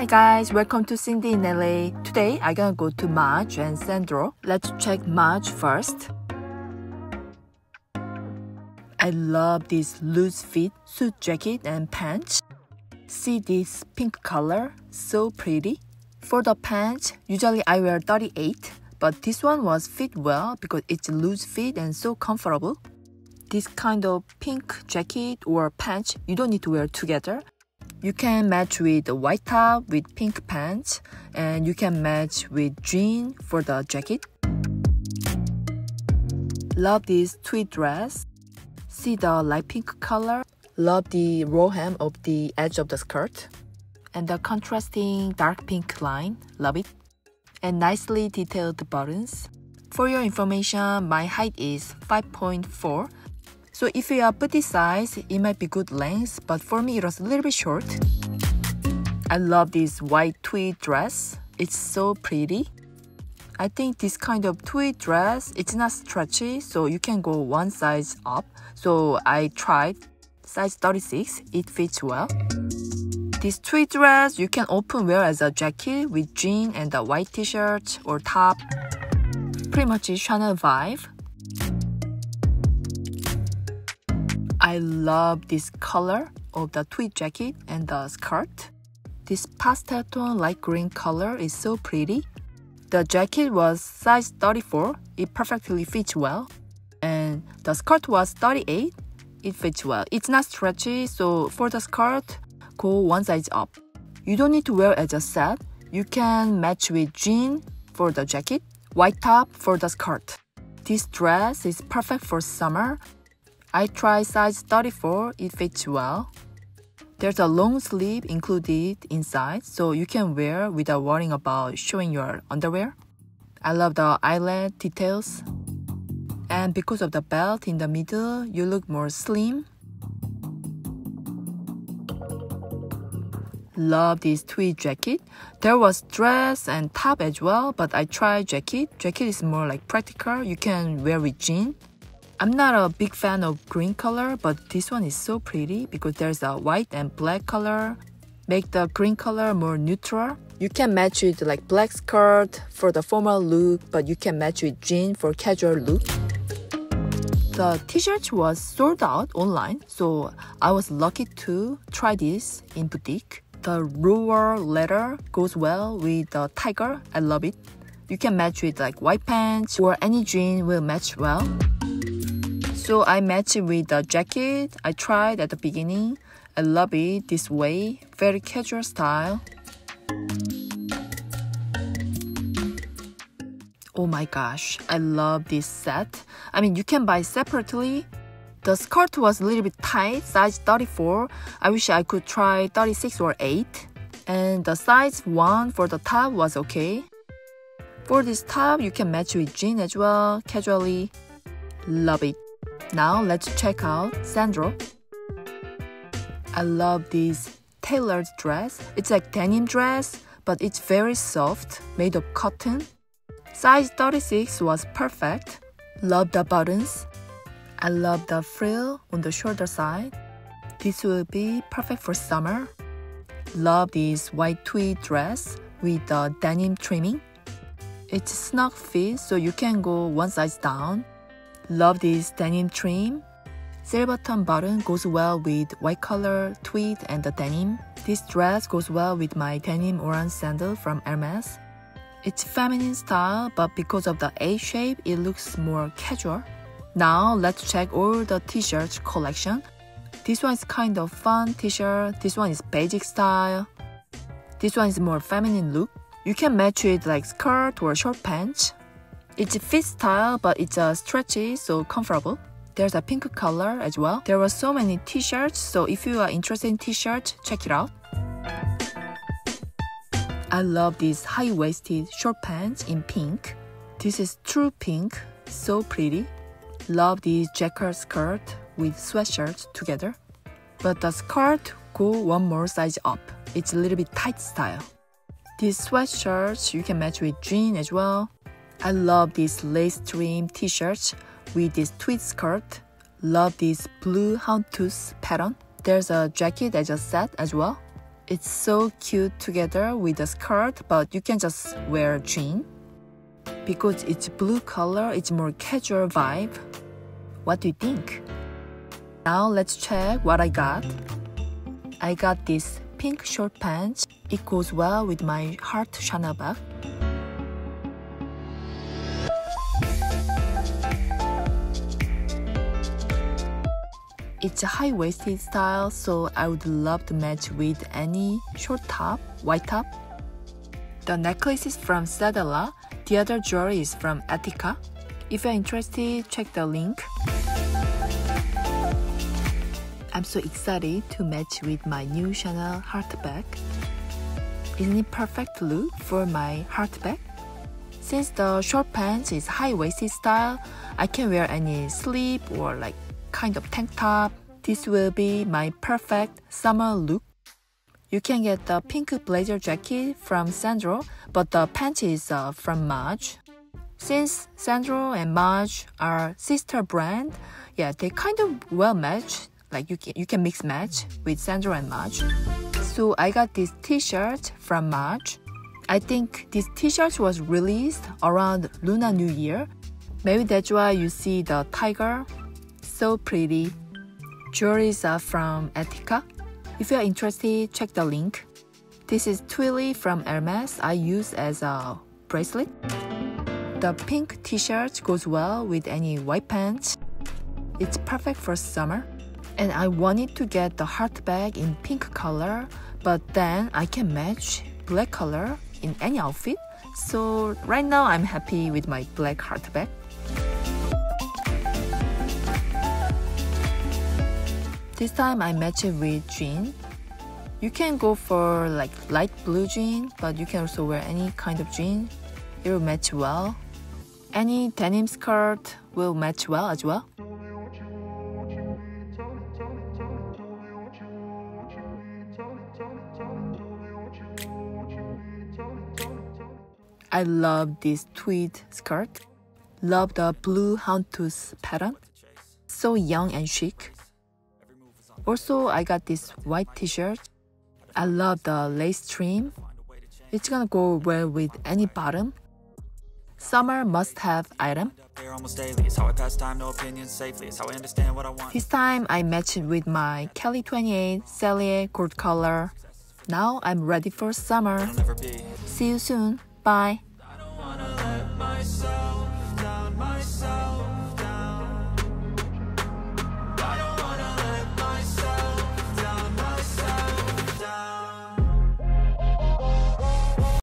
Hi guys, welcome to Cindy in LA. Today I'm gonna go to Maje and Sandro. Let's check Maje first. I love this loose fit suit jacket and pants. See this pink color, so pretty. For the pants, usually I wear 38, but this one was fit well because it's loose fit and so comfortable. This kind of pink jacket or pants you don't need to wear together. You can match with white top with pink pants and you can match with jean for the jacket. Love this tweed dress. See the light pink color. Love the raw hem of the edge of the skirt and the contrasting dark pink line. Love it. And nicely detailed buttons. For your information, my height is 5.4. So if you are petite size, it might be good length, but for me it was a little bit short. I love this white tweed dress. It's so pretty. I think this kind of tweed dress, it's not stretchy, so you can go one size up. So I tried size 36. It fits well. This tweed dress you can open wear as a jacket with jean and a white t-shirt or top. Pretty much Chanel vibe. I love this color of the tweed jacket and the skirt. This pastel tone light green color is so pretty. The jacket was size 34. It perfectly fits well. And the skirt was 38. It fits well. It's not stretchy, so for the skirt, go one size up. You don't need to wear as a set. You can match with jean for the jacket, white top for the skirt. This dress is perfect for summer I tried size 34, it fits well. There's a long sleeve included inside, so you can wear without worrying about showing your underwear. I love the eyelet details. And because of the belt in the middle, you look more slim. Love this tweed jacket. There was dress and top as well, but I tried jacket. Jacket is more like practical. You can wear with jeans. I'm not a big fan of green color, but this one is so pretty because there's a white and black color. Make the green color more neutral. You can match with like black skirt for the formal look, but you can match with jean for casual look. The t-shirt was sold out online, so I was lucky to try this in boutique. The raw leather goes well with the tiger. I love it. You can match with like white pants or any jean will match well. So I matched it with the jacket I tried at the beginning. I love it this way, very casual style. Oh my gosh, I love this set. I mean, you can buy separately. The skirt was a little bit tight, size 34. I wish I could try 36 or 8. And the size 1 for the top was okay. For this top, you can match with jean as well, casually. Love it. Now let's check out Sandro. I love this tailored dress. It's like denim dress, but it's very soft, made of cotton. Size 36 was perfect. Love the buttons. I love the frill on the shoulder side. This will be perfect for summer. Love this white tweed dress with the denim trimming. It's snug fit, so you can go one size down. Love this denim trim. Silver tone button goes well with white color tweed and the denim. This dress goes well with my denim orange sandal from Hermes. It's feminine style, but because of the A shape, it looks more casual. Now let's check all the t-shirts collection. This one is kind of fun t-shirt. This one is basic style. This one is more feminine look. You can match it like skirt or short pants. It's fit style, but it's uh, stretchy, so comfortable. There's a pink color as well. There were so many t-shirts, so if you are interested in t-shirts, check it out. I love these high-waisted short pants in pink. This is true pink, so pretty. Love this jacket skirt with sweatshirt together. But the skirt go one more size up. It's a little bit tight style. These sweatshirts you can match with jean as well. I love this lace trim t-shirt with this tweed skirt. Love this blue houndstooth pattern. There's a jacket I just set as well. It's so cute together with the skirt, but you can just wear a jean. Because it's blue color, it's more casual vibe. What do you think? Now let's check what I got. I got this pink short pants. It goes well with my heart Chanel bag. It's a high-waisted style, so I would love to match with any short top, white top. The necklace is from Cedelar. The other jewelry is from Ettika. If you're interested, check the link. I'm so excited to match with my new Chanel heart bag. Isn't it perfect look for my heart bag? Since the short pants is high-waisted style, I can wear any slip or like kind of tank top. This will be my perfect summer look. You can get the pink blazer jacket from Sandro, but the pants is uh, from Maje. Since Sandro and Maje are sister brand, yeah, they kind of well match. Like you can you can mix match with Sandro and Maje. So I got this T-shirt from Maje. I think this T-shirt was released around Lunar New Year. Maybe that's why you see the tiger so pretty. Jewelries are from Ettika. If you're interested, check the link. This is Twilly from Hermes I use as a bracelet. The pink t-shirt goes well with any white pants. It's perfect for summer. And I wanted to get the heart bag in pink color, but then I can match black color in any outfit. So right now I'm happy with my black heart bag. This time I match it with jean. You can go for like light blue jean, but you can also wear any kind of jean. It will match well. Any denim skirt will match well as well. I love this tweed skirt. Love the blue houndstooth pattern. So young and chic. Also, I got this white t-shirt. I love the lace trim. It's gonna go well with any bottom. Summer must-have item. This time I matched it with my Kelly 28 Sellier gold color. Now I'm ready for summer. See you soon. Bye.